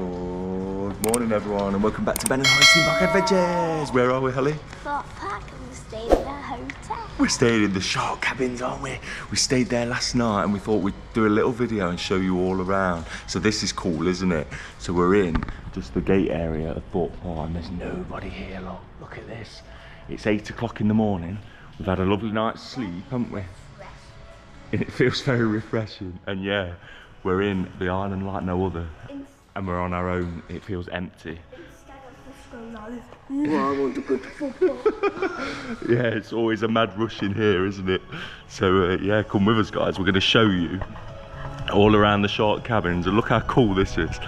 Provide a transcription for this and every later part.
Good morning, everyone, and welcome back to Ben and Hollie's Theme Park Adventures. Where are we, Hollie? Park and we stayed at a hotel. We're staying in the shark cabins, aren't we? We stayed there last night and we thought we'd do a little video and show you all around. So this is cool, isn't it? So we're in just the gate area of Thorpe Park and there's nobody here, look. Look at this. It's eight o'clock in the morning. We've had a lovely night's sleep, haven't we? And it feels very refreshing. And yeah, we're in the island like no other. And we're on our own. It feels empty. Instead of just going I want to go to football. yeah, it's always a mad rush in here, isn't it? So uh, yeah, come with us, guys. We're going to show you all around the shark cabins, and look how cool this is.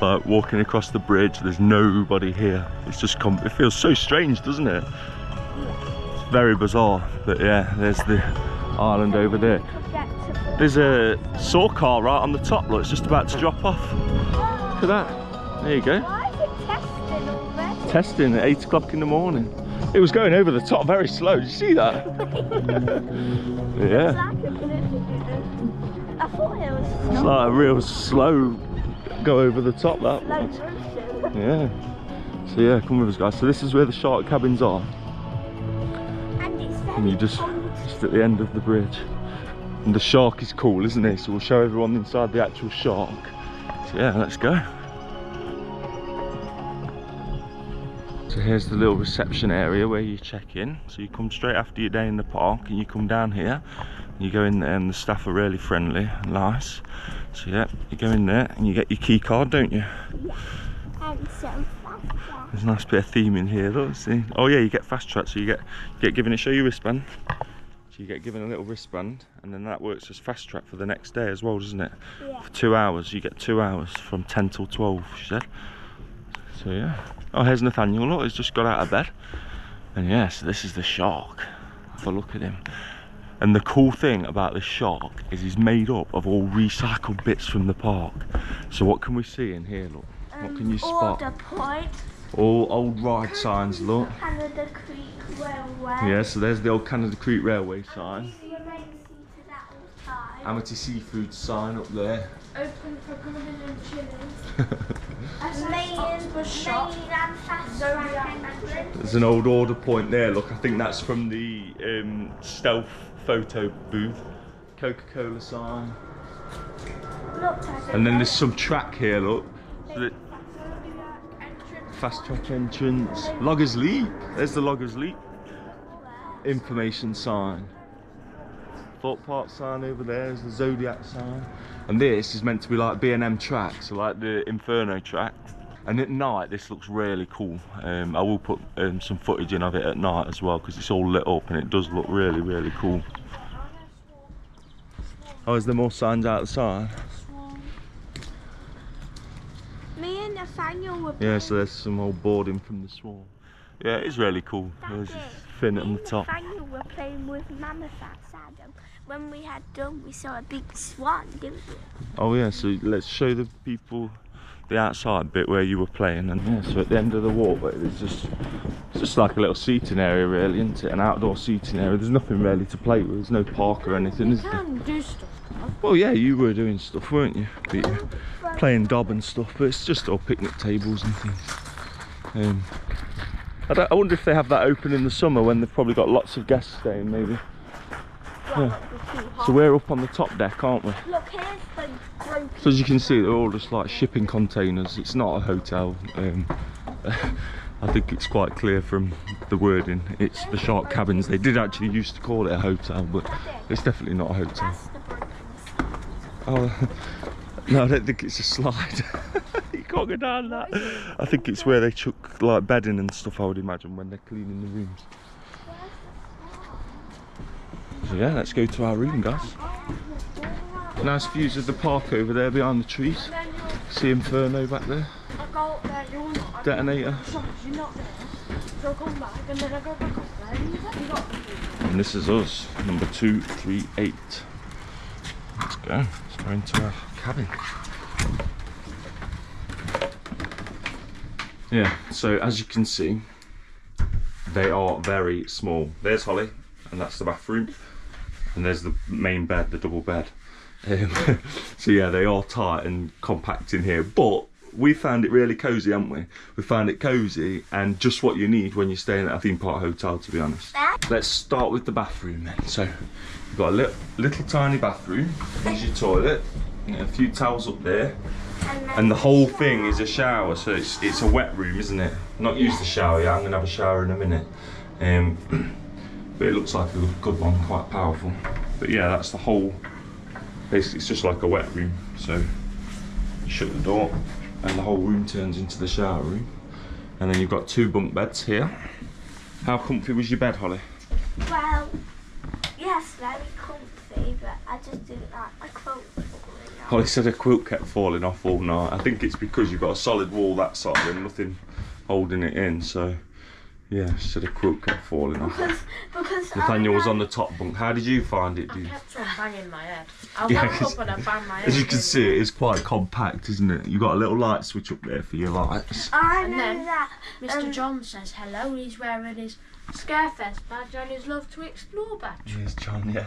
Like walking across the bridge, there's nobody here. It's just com- it feels so strange, doesn't it? It's very bizarre, but yeah, there's the island over there. There's a saw car right on the top. Look, it's just about to drop off. Look at that. There you go. Why is it testing? Testing at eight o'clock in the morning. It was going over the top very slow. Did you see that? Yeah. like a blue. I thought it was It's like a real slow go over the top that. Slow motion. Yeah. So yeah, come with us guys. So this is where the shark cabins are. And it's And you just just at the end of the bridge. And the shark is cool, isn't it? So we'll show everyone inside the actual shark. So yeah, let's go. So here's the little reception area where you check in. So you come straight after your day in the park and you come down here. You go in there and the staff are really friendly and nice. So yeah, you go in there and you get your key card, don't you? And some faster. There's a nice bit of theme in here, look, see. Oh yeah, you get fast track, so you get you get given a show your wristband. So you get given a little wristband and then that works as fast track for the next day as well, doesn't it? Yeah. For two hours, you get two hours from 10 till 12, she said. So yeah. Oh, here's Nathaniel, look, he's just got out of bed. And yeah, so this is the shark. Have a look at him. And the cool thing about this shark is he's made up of all recycled bits from the park. So what can we see in here, look? What can um, you spot? Order point. All old ride signs, look. Canada Creek Railway. Yeah, so there's the old Canada Creek Railway sign. Remain seated at all times. Amity Seafood sign up there. Open for good and chilling. Main, main shop. and fast track entrance. There's an old order point there, look, I think that's from the um, stealth photo booth. Coca-Cola sign. Look And then there's some track here, look. So the entrance. Fast track entrance. Loggers Leap. There's the Loggers Leap information sign. Thorpe Park sign over there. There's the Zodiac sign. And this is meant to be like B&M track, so like the Inferno track. And at night, this looks really cool. Um, I will put um, some footage in of it at night as well, because it's all lit up and it does look really, really cool. Oh, is there more signs outside? Me and Nathaniel were Yeah, so there's some old boarding from the Swan. Yeah, it is really cool. There's Daddy, fin me on the and top. Nathaniel were playing with mammoth outside and when we had done we saw a big swan, didn't we? Oh yeah, so let's show the people the outside bit where you were playing and yeah, so at the end of the walkway there's just it's just like a little seating area really, isn't it? An outdoor seating area. There's nothing really to play with, there's no park or anything, is there? do stuff. Well yeah, you were doing stuff, weren't you? But you playing dob and stuff, but it's just all picnic tables and things. Um, I, don't, I wonder if they have that open in the summer when they've probably got lots of guests staying maybe. Yeah. it was too hot. So we're up on the top deck, aren't we? Look, here's the broken So as you can see, they're all just like shipping containers. It's not a hotel. Um, I think it's quite clear from the wording. It's the shark cabins. They did actually used to call it a hotel, but it's definitely not a hotel. That's the broken Oh, no, I don't think it's a slide. you can't go down that. I think it's where they chuck like bedding and stuff. I would imagine when they're cleaning the rooms. So yeah, let's go to our room, guys. Nice views of the park over there behind the trees. See Inferno back there. Detonator. And this is us, number 238. Let's go. Let's go into our cabin. Yeah, so as you can see, they are very small. There's Hollie, and that's the bathroom. And there's the main bed, the double bed. Um, so yeah, they are tight and compact in here, but we found it really cozy, haven't we? We found it cozy and just what you need when you're staying at a theme park hotel, to be honest. Let's start with the bathroom then. So, you've got a little, little tiny bathroom. There's your toilet. A few towels up there, And, and the whole thing is a shower. So it's it's a wet room, isn't it? Not used the shower yet. I'm gonna have a shower in a minute. Um, but it looks like a good one, quite powerful. But yeah, that's the whole. Basically, it's just like a wet room. So you shut the door, and the whole room turns into the shower room. And then you've got two bunk beds here. How comfy was your bed, Hollie? Well, yes, very comfy, but I just didn't like falling off. Hollie said her quilt kept falling off all night. I think it's because you've got a solid wall that side and nothing holding it in. So yeah, she said her quilt kept falling off. Because, because Nathaniel was on the top bunk. How did you find it? I you? kept on banging my head. I Yeah, woke 'cause- up and I banged my head. As you can see, it is quite compact, isn't it? You've got a little light switch up there for your lights. I And know then- that. Mr. Um, John says hello. He's wearing his Scarefest badge and his Love to Explore badge. Yes, John, yeah.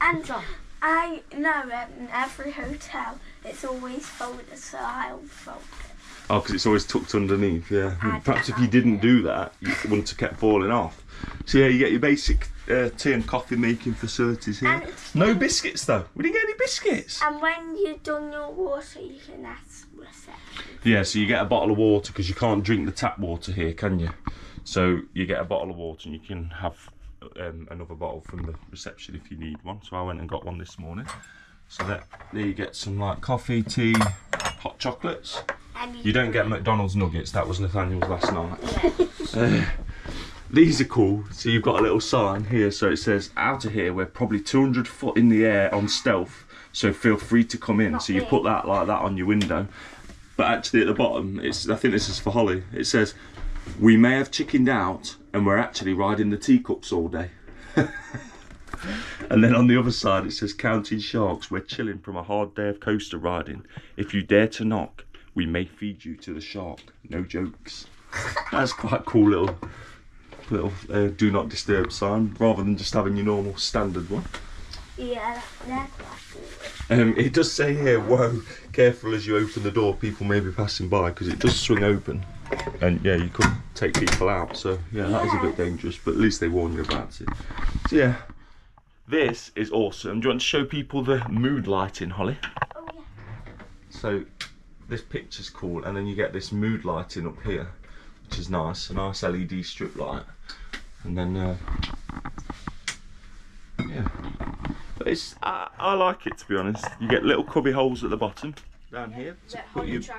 And John. I know in every hotel it's always folded, so I'll fold it. oh, because it's always tucked underneath, yeah. I Perhaps if you didn't it. do that, you wouldn't have kept falling off. So yeah, you get your basic uh, tea and coffee making facilities here. No biscuits though. We didn't get any biscuits. And when you've done your water, you can ask reception. Yeah, so you get a bottle of water because you can't drink the tap water here, can you? So you get a bottle of water and you can have um, another bottle from the reception if you need one. So I went and got one this morning. So that there you get some like coffee, tea, hot chocolates. You don't get McDonald's nuggets. That was Nathaniel's last night. Uh, these are cool. So you've got a little sign here. So it says, "Out of here, we're probably 200 foot in the air on stealth. So feel free to come in." Not so you put that like that on your window. But actually, at the bottom, it's. I think this is for Hollie. It says, "We may have chickened out, and we're actually riding the teacups all day." And then on the other side it says Counting Sharks, we're chilling from a hard day of coaster riding. If you dare to knock, we may feed you to the shark. No jokes. That's quite cool little little uh, do not disturb sign rather than just having your normal standard one. Yeah, they're quite cool. Um, it does say here, whoa, careful as you open the door, people may be passing by because it does swing open. And yeah, you could take people out, so yeah, that is a bit dangerous, but at least they warn you about it. So yeah, this is awesome. Do you want to show people the mood lighting, Hollie? Oh yeah. So this picture's cool, and then you get this mood lighting up here, which is nice, a nice LED strip light, and then uh, yeah, it's I, I like it to be honest. You get little cubby holes at the bottom down here to That put your to me.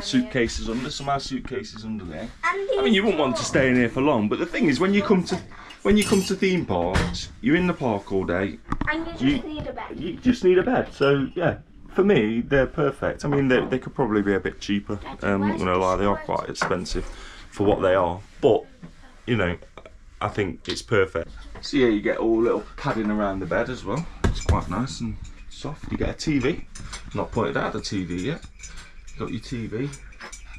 suitcases under. Some of our suitcases under there. I mean, you wouldn't want to stay in here for long, but the thing is, when you come to when you come to theme parks, you're in the park all day. And you just you- need a bed. You just need a bed. So yeah, for me, they're perfect. I mean, they, they could probably be a bit cheaper. Um, I'm not gonna lie, they are quite expensive for what they are. But you know, I think it's perfect. So yeah, you get all little padding around the bed as well. It's quite nice and soft. You get a TV. Not pointed out the TV yet. You got your TV.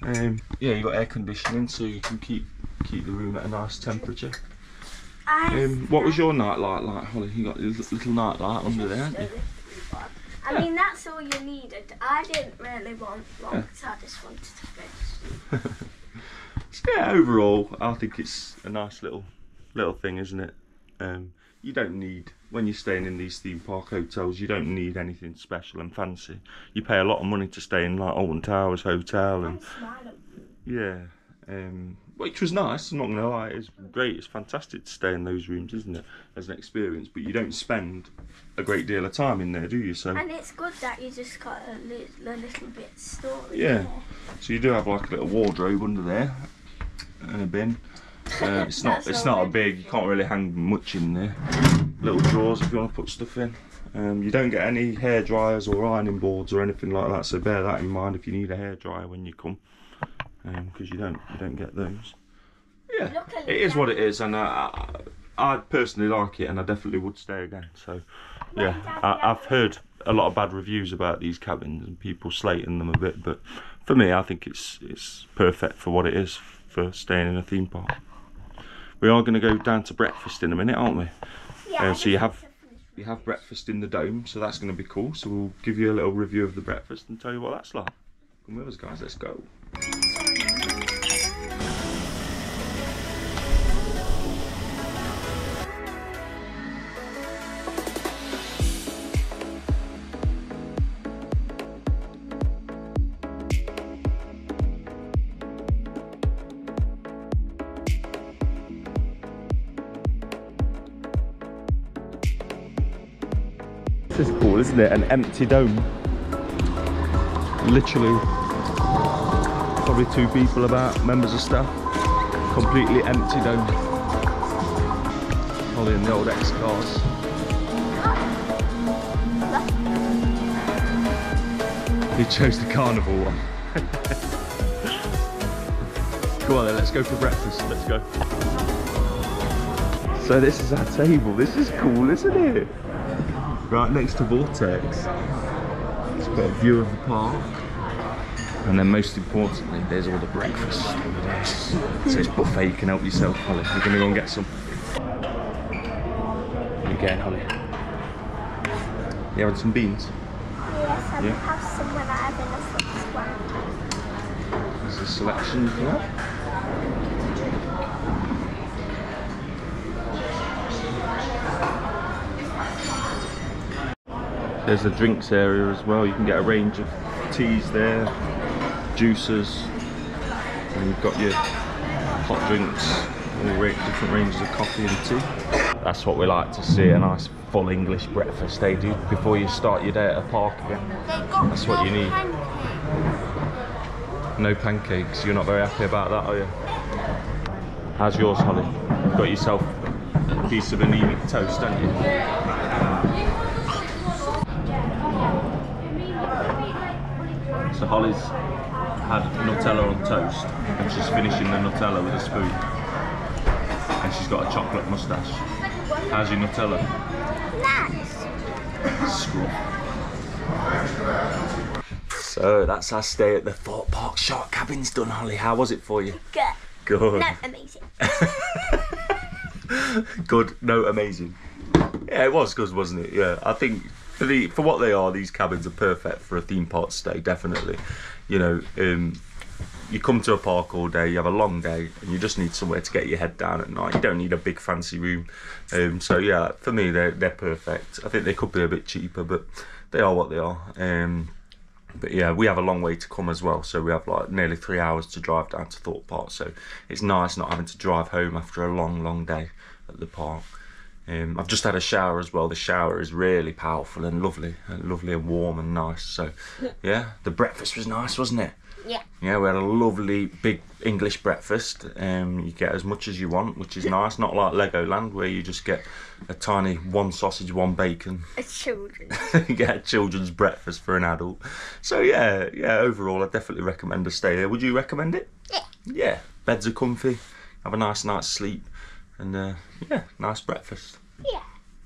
Um, yeah, you got air conditioning, so you can keep keep the room at a nice temperature. Um, what was your night light like, Hollie? You got a little, little night light under there, haven't you? I mean, that's all you needed. I didn't really want one, so I just wanted to finish. So, yeah, overall, I think it's a nice little little thing, isn't it? Um, you don't need when you're staying in these theme park hotels. You don't need anything special and fancy. You pay a lot of money to stay in like Alton Towers Hotel, and yeah, um, which was nice. I'm not gonna lie, it's great. It's fantastic to stay in those rooms, isn't it, as an experience? But you don't spend a great deal of time in there, do you? So And it's good that you just got a, li- a little bit storage. Yeah. there. So you do have like a little wardrobe under there and a bin. Uh, it's not it's not a big. You can't really hang much in there. Little drawers if you want to put stuff in. Um, you don't get any hair dryers or ironing boards or anything like that. So bear that in mind if you need a hair dryer when you come, because you don't you don't get those. Yeah, it is what it is, and I, I I personally like it, and I definitely would stay again. So yeah, I, I've heard a lot of bad reviews about these cabins and people slating them a bit, but for me, I think it's it's perfect for what it is for staying in a theme park. We are going to go down to breakfast in a minute, aren't we? Yeah, Uh, so you have- want to finish. You have breakfast in the dome, so that's going to be cool. So we'll give you a little review of the breakfast and tell you what that's like. Come with us, guys. Let's go. Is cool, isn't it? An empty dome. Literally, probably two people about, members of staff. Completely empty dome. Probably in the old X cars. He chose the carnival one. Come on then, let's go for breakfast. Let's go. So this is our table. This is cool, isn't it? Right next to Vortex. It's got a view of the park. And then most importantly, there's all the breakfast. So it's buffet, you can help yourself, Hollie. You're gonna go and get some. You getting, Hollie? You having some beans? Yes, I Yeah. have some when I have in a one. There's a selection you There's a drinks area as well. You can get a range of teas there, juices, and you've got your hot drinks, all different ranges of coffee and tea. That's what we like to see, a nice full English breakfast, eh, dude, before you start your day at a park again. That's what you need. No pancakes. You're not very happy about that, are you? How's yours, Hollie? Got yourself a piece of anemic toast, haven't you? So Hollie's had Nutella on toast, and she's finishing the Nutella with a spoon. And she's got a chocolate moustache. How's your Nutella? Nice. Scruff. So that's our stay at the Thorpe Park Shark Cabins done, Hollie. How was it for you? Good. Good. No, amazing. good, no, amazing. Yeah, it was good, wasn't it? Yeah, I think for the for what they are, these cabins are perfect for a theme park stay. Definitely, you know, um, you come to a park all day, you have a long day, and you just need somewhere to get your head down at night. You don't need a big fancy room. Um, so yeah, for me, they're they're perfect. I think they could be a bit cheaper, but they are what they are. Um, but yeah, we have a long way to come as well. So we have like nearly three hours to drive down to Thorpe Park. So it's nice not having to drive home after a long, long day at the park. Um, I've just had a shower as well. The shower is really powerful and lovely, and lovely and warm and nice. So yeah, the breakfast was nice, wasn't it? Yeah. Yeah, we had a lovely big English breakfast. Um, you get as much as you want, which is nice. Not like Legoland where you just get a tiny one sausage, one bacon. It's children. you get a children's breakfast for an adult. So yeah, yeah. Overall, I definitely recommend a stay there. Would you recommend it? Yeah. Yeah. Beds are comfy. Have a nice night's sleep, and uh, yeah, nice breakfast. Yeah.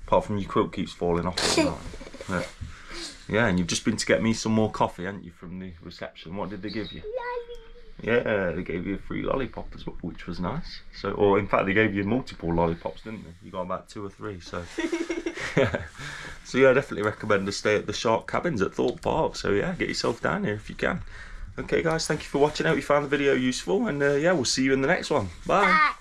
Apart from your quilt keeps falling off. Yeah. Yeah, and you've just been to get me some more coffee, haven't you, from the reception? What did they give you? Yeah, they gave you a free lollipop as well, which was nice. So, or in fact, they gave you multiple lollipops, didn't they? You got about two or three. So, yeah. So yeah, I definitely recommend to stay at the Shark Cabins at Thorpe Park. So yeah, get yourself down here if you can. Okay, guys, thank you for watching. I hope you found the video useful, and uh, yeah, we'll see you in the next one. Bye. Bye.